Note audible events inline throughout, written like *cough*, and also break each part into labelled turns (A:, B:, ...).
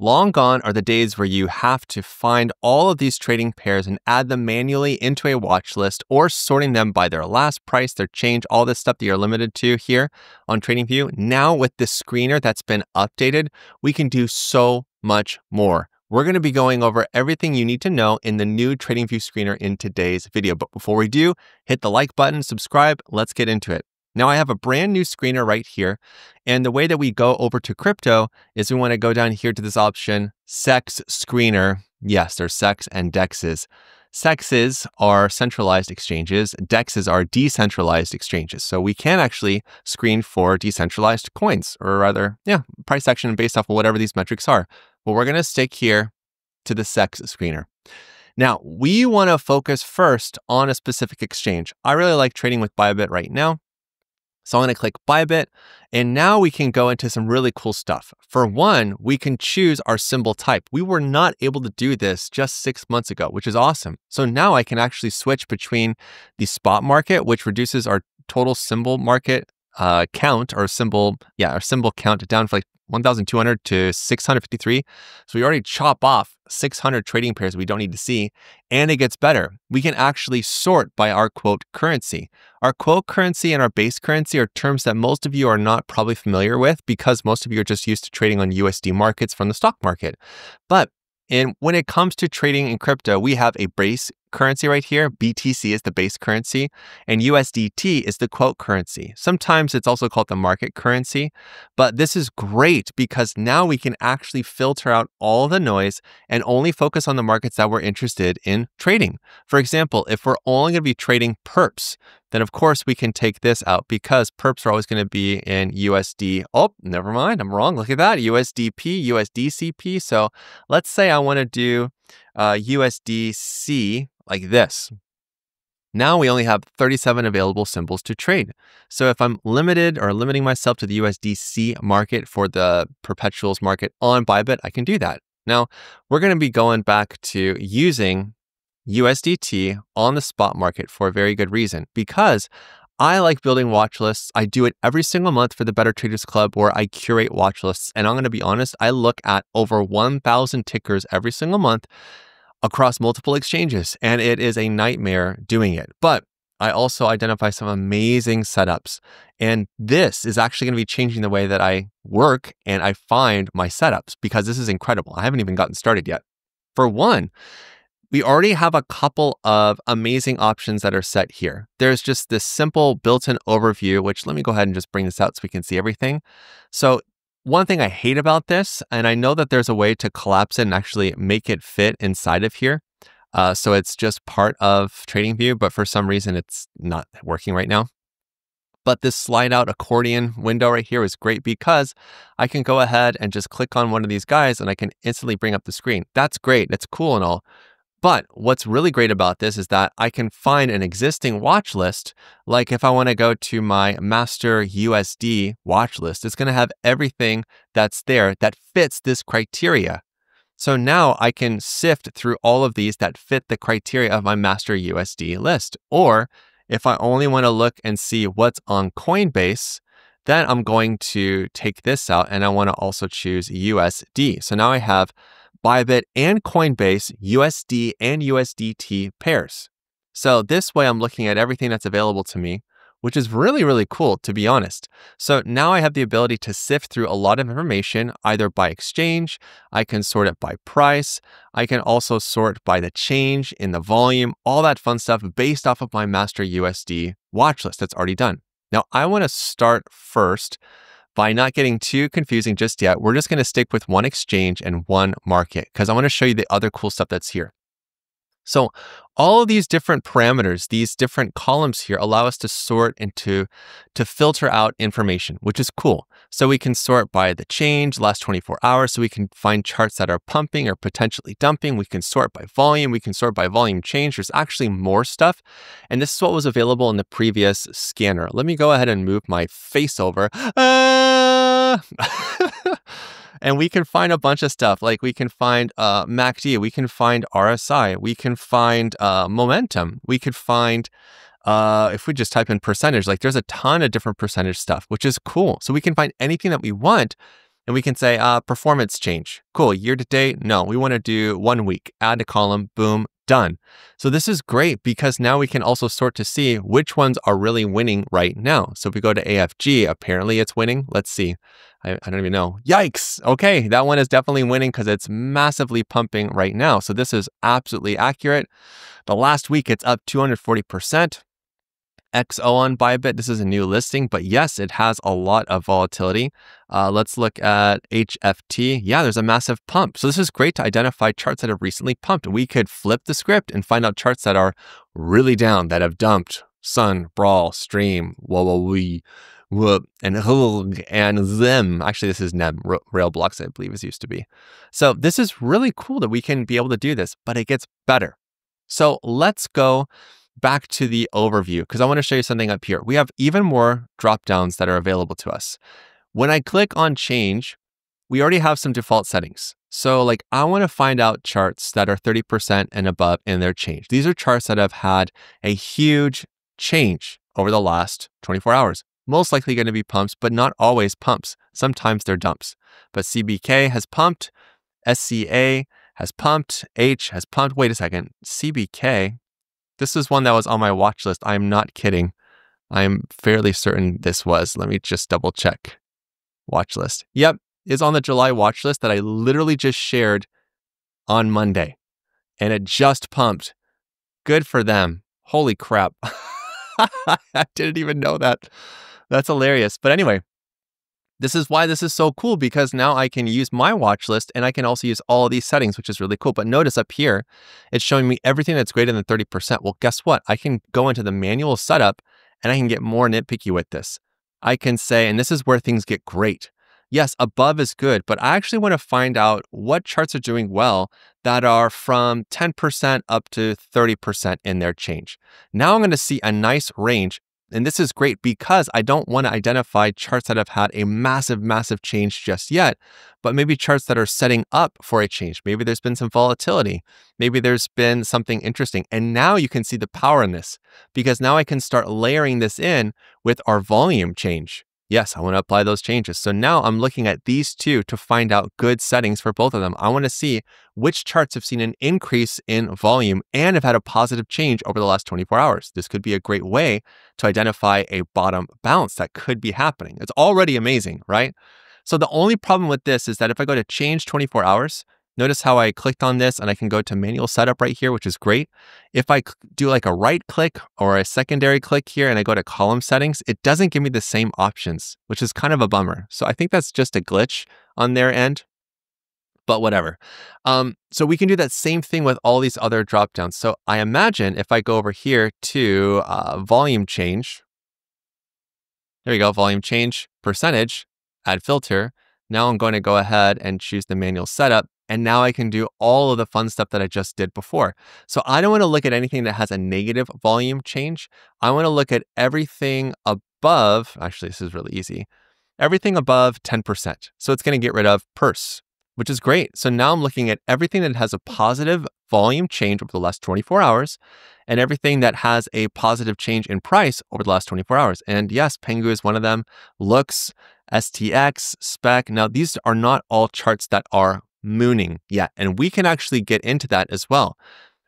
A: Long gone are the days where you have to find all of these trading pairs and add them manually into a watch list or sorting them by their last price, their change, all this stuff that you're limited to here on TradingView. Now, with this screener that's been updated, we can do so much more. We're going to be going over everything you need to know in the new TradingView screener in today's video. But before we do, hit the like button, subscribe, let's get into it. Now I have a brand new screener right here. And the way that we go over to crypto is we want to go down here to this option, CEX screener. Yes, there's CEX and DEXs. CEXs are centralized exchanges. DEXs are decentralized exchanges. So we can actually screen for decentralized coins, or rather, yeah, price action based off of whatever these metrics are. But we're going to stick here to the CEX screener. Now, we want to focus first on a specific exchange. I really like trading with Bybit right now. So I'm going to click Bybit, and now we can go into some really cool stuff. For one, we can choose our symbol type. We were not able to do this just six months ago, which is awesome. So now I can actually switch between the spot market, which reduces our total symbol market uh, count or symbol, yeah, our symbol count down for like 1,200 to 653. So we already chop off 600 trading pairs we don't need to see. And it gets better. We can actually sort by our quote currency. Our quote currency and our base currency are terms that most of you are not probably familiar with because most of you are just used to trading on USD markets from the stock market. But and when it comes to trading in crypto, we have a base currency right here. BTC is the base currency, and USDT is the quote currency. Sometimes it's also called the market currency, but this is great because now we can actually filter out all the noise and only focus on the markets that we're interested in trading. For example, if we're only going to be trading perps, then of course we can take this out because perps are always going to be in USD. Oh, never mind. I'm wrong. Look at that. USDP, USDCP. So let's say I want to do uh, USDC like this. Now we only have 37 available symbols to trade. So if I'm limited or limiting myself to the USDC market for the perpetuals market on Bybit, I can do that. Now we're going to be going back to using USDT on the spot market for a very good reason because I like building watch lists. I do it every single month for the Better Traders Club where I curate watch lists. And I'm going to be honest, I look at over 1,000 tickers every single month across multiple exchanges, and it is a nightmare doing it. But I also identify some amazing setups. And this is actually going to be changing the way that I work and I find my setups because this is incredible. I haven't even gotten started yet. For one, we already have a couple of amazing options that are set here. There's just this simple built-in overview, which let me go ahead and just bring this out so we can see everything. So one thing I hate about this, and I know that there's a way to collapse it and actually make it fit inside of here. Uh, so it's just part of TradingView, but for some reason it's not working right now. But this slide out accordion window right here is great because I can go ahead and just click on one of these guys and I can instantly bring up the screen. That's great. It's cool and all. But what's really great about this is that I can find an existing watch list. Like if I want to go to my master USD watch list, it's going to have everything that's there that fits this criteria. So now I can sift through all of these that fit the criteria of my master USD list. Or if I only want to look and see what's on Coinbase, then I'm going to take this out and I want to also choose USD. So now I have Bybit and Coinbase USD and USDT pairs. So this way I'm looking at everything that's available to me, which is really, really cool to be honest. So now I have the ability to sift through a lot of information either by exchange, I can sort it by price, I can also sort by the change in the volume, all that fun stuff based off of my master USD watch list that's already done. Now I want to start first by not getting too confusing just yet, we're just going to stick with one exchange and one market because I want to show you the other cool stuff that's here. So all of these different parameters, these different columns here allow us to sort and to, filter out information, which is cool. So we can sort by the change, last 24 hours, so we can find charts that are pumping or potentially dumping. We can sort by volume, we can sort by volume change. There's actually more stuff. And this is what was available in the previous scanner. Let me go ahead and move my face over. Ah! And we can find a bunch of stuff. Like we can find uh, MACD, we can find RSI, we can find uh, momentum, we could find uh, if we just type in percentage, like there's a ton of different percentage stuff, which is cool. So we can find anything that we want. And we can say uh, performance change. Cool. Year to date? No, we want to do one week. Add a column. Boom. Done. So this is great because now we can also sort to see which ones are really winning right now. So if we go to AFG, apparently it's winning. Let's see. I, I don't even know. Yikes. Okay, that one is definitely winning because it's massively pumping right now. So this is absolutely accurate. The last week it's up 240%. XO on Bybit. This is a new listing, but yes, it has a lot of volatility. Uh, let's look at HFT. Yeah, there's a massive pump. So this is great to identify charts that have recently pumped. We could flip the script and find out charts that are really down, that have dumped. Sun, Brawl, Stream, whoa, whoa, wee, whoop, and Hug, and them. Actually, this is NEM, RaiBlocks, I believe it used to be. So this is really cool that we can be able to do this, but it gets better. So let's go back to the overview because I want to show you something up here. We have even more drop downs that are available to us. When I click on change, we already have some default settings. So like I want to find out charts that are 30% and above in their change. These are charts that have had a huge change over the last 24 hours. Most likely going to be pumps, but not always pumps. Sometimes they're dumps. But CBK has pumped, SCA has pumped, H has pumped. Wait a second. CBK this is one that was on my watch list. I'm not kidding. I'm fairly certain this was. Let me just double check. Watch list. Yep, is on the July watch list that I literally just shared on Monday. And it just pumped. Good for them. Holy crap. *laughs* I didn't even know that. That's hilarious. But anyway, this is why this is so cool because now I can use my watch list and I can also use all of these settings, which is really cool. But notice up here, it's showing me everything that's greater than 30%. Well, guess what? I can go into the manual setup and I can get more nitpicky with this. I can say, and this is where things get great. Yes, above is good, but I actually want to find out what charts are doing well that are from 10% up to 30% in their change. Now I'm going to see a nice range and this is great because I don't want to identify charts that have had a massive, massive change just yet, but maybe charts that are setting up for a change. Maybe there's been some volatility. Maybe there's been something interesting. And now you can see the power in this because now I can start layering this in with our volume change. Yes, I want to apply those changes. So now I'm looking at these two to find out good settings for both of them. I want to see which charts have seen an increase in volume and have had a positive change over the last 24 hours. This could be a great way to identify a bottom bounce that could be happening. It's already amazing, right? So the only problem with this is that if I go to change 24 hours, Notice how I clicked on this and I can go to manual setup right here, which is great. If I do like a right click or a secondary click here and I go to column settings, it doesn't give me the same options, which is kind of a bummer. So I think that's just a glitch on their end, but whatever. Um, so we can do that same thing with all these other drop downs. So I imagine if I go over here to uh, volume change, there we go, volume change percentage, add filter. Now I'm going to go ahead and choose the manual setup. And now I can do all of the fun stuff that I just did before. So I don't want to look at anything that has a negative volume change. I want to look at everything above, actually, this is really easy, everything above 10%. So it's going to get rid of purse, which is great. So now I'm looking at everything that has a positive volume change over the last 24 hours and everything that has a positive change in price over the last 24 hours. And yes, Pengu is one of them. Looks, STX, Spec. Now, these are not all charts that are mooning yet. And we can actually get into that as well.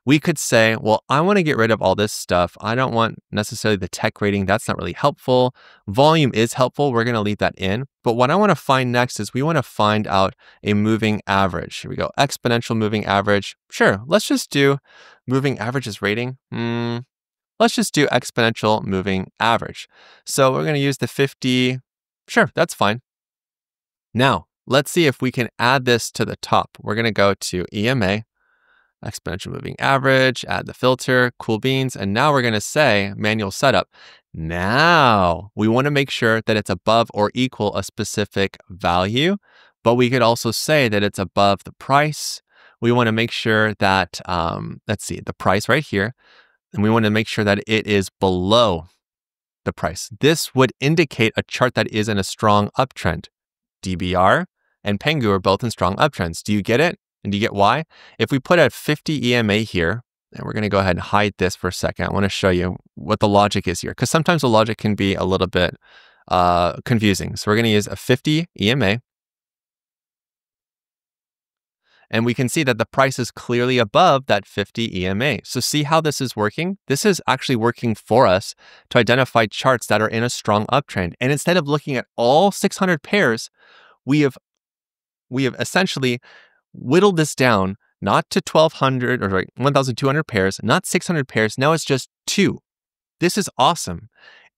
A: We could say, well, I want to get rid of all this stuff. I don't want necessarily the tech rating. That's not really helpful. Volume is helpful. We're going to leave that in. But what I want to find next is we want to find out a moving average. Here we go. Exponential moving average. Sure. Let's just do moving averages rating. Mm, let's just do exponential moving average. So we're going to use the 50. Sure. That's fine. Now, Let's see if we can add this to the top. We're going to go to EMA, exponential moving average, add the filter, cool beans, and now we're going to say manual setup. Now we want to make sure that it's above or equal a specific value, but we could also say that it's above the price. We want to make sure that, um, let's see, the price right here, and we want to make sure that it is below the price. This would indicate a chart that is in a strong uptrend. DBR and Pengu are both in strong uptrends. Do you get it? And do you get why? If we put a 50 EMA here, and we're going to go ahead and hide this for a second. I want to show you what the logic is here, because sometimes the logic can be a little bit uh, confusing. So we're going to use a 50 EMA. And we can see that the price is clearly above that 50 EMA. So see how this is working? This is actually working for us to identify charts that are in a strong uptrend. And instead of looking at all 600 pairs, we have we have essentially whittled this down not to 1200 or sorry 1200 pairs, not 600 pairs. Now it's just two. This is awesome.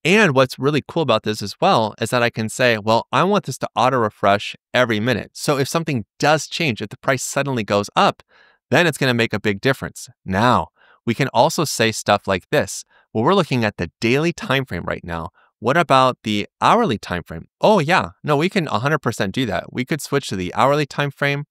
A: And what's really cool about this as well is that I can say, well, I want this to auto refresh every minute. So if something does change, if the price suddenly goes up, then it's going to make a big difference. Now, we can also say stuff like this. Well, we're looking at the daily time frame right now. What about the hourly time frame? Oh yeah, no, we can 100% do that. We could switch to the hourly time frame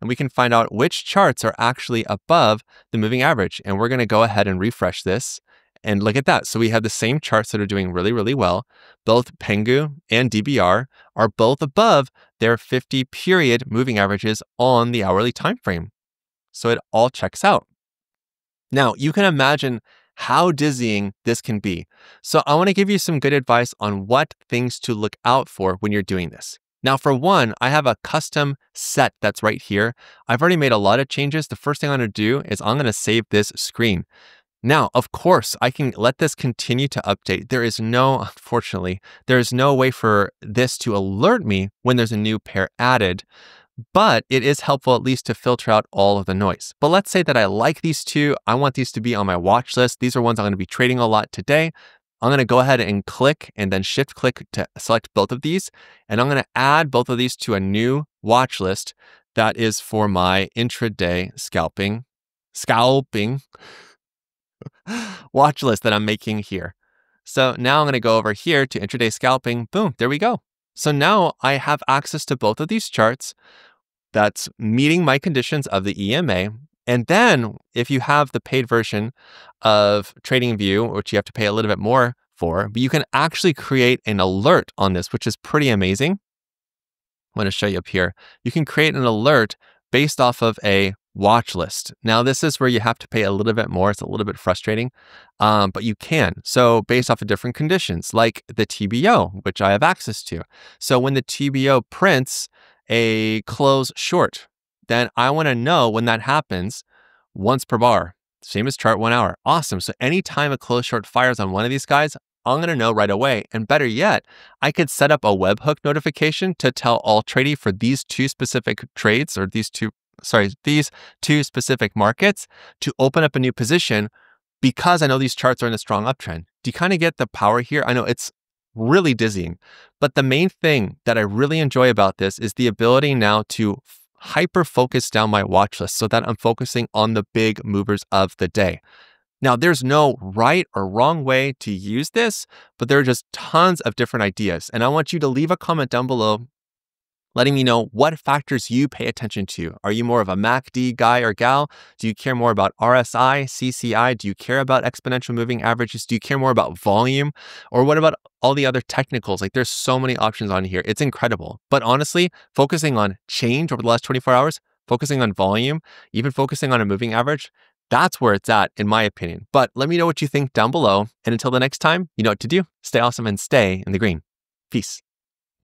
A: and we can find out which charts are actually above the moving average. And we're going to go ahead and refresh this and look at that. So we have the same charts that are doing really, really well. Both Pengu and DBR are both above their 50 period moving averages on the hourly time frame. So it all checks out. Now, you can imagine how dizzying this can be. So I want to give you some good advice on what things to look out for when you're doing this. Now, for one, I have a custom set that's right here. I've already made a lot of changes. The first thing I'm going to do is I'm going to save this screen. Now, of course, I can let this continue to update. There is no, unfortunately, there is no way for this to alert me when there's a new pair added, but it is helpful at least to filter out all of the noise. But let's say that I like these two. I want these to be on my watch list. These are ones I'm going to be trading a lot today. I'm going to go ahead and click and then shift click to select both of these. And I'm going to add both of these to a new watch list that is for my intraday scalping, scalping *gasps* watch list that I'm making here. So now I'm going to go over here to intraday scalping. Boom, there we go. So now I have access to both of these charts that's meeting my conditions of the EMA. And then if you have the paid version of TradingView, which you have to pay a little bit more for, but you can actually create an alert on this, which is pretty amazing. I'm going to show you up here. You can create an alert based off of a watch list. Now, this is where you have to pay a little bit more. It's a little bit frustrating, um, but you can. So, based off of different conditions, like the TBO, which I have access to. So, when the TBO prints a close short, then I want to know when that happens once per bar. Same as chart one hour. Awesome. So, anytime a close short fires on one of these guys, I'm going to know right away. And better yet, I could set up a webhook notification to tell Altrady for these two specific trades or these two sorry, these two specific markets to open up a new position because I know these charts are in a strong uptrend. Do you kind of get the power here? I know it's really dizzying, but the main thing that I really enjoy about this is the ability now to hyper focus down my watch list so that I'm focusing on the big movers of the day. Now, there's no right or wrong way to use this, but there are just tons of different ideas. And I want you to leave a comment down below letting me know what factors you pay attention to. Are you more of a MACD guy or gal? Do you care more about RSI, CCI? Do you care about exponential moving averages? Do you care more about volume? Or what about all the other technicals? Like there's so many options on here. It's incredible. But honestly, focusing on change over the last 24 hours, focusing on volume, even focusing on a moving average, that's where it's at, in my opinion. But let me know what you think down below. And until the next time, you know what to do. Stay awesome and stay in the green. Peace.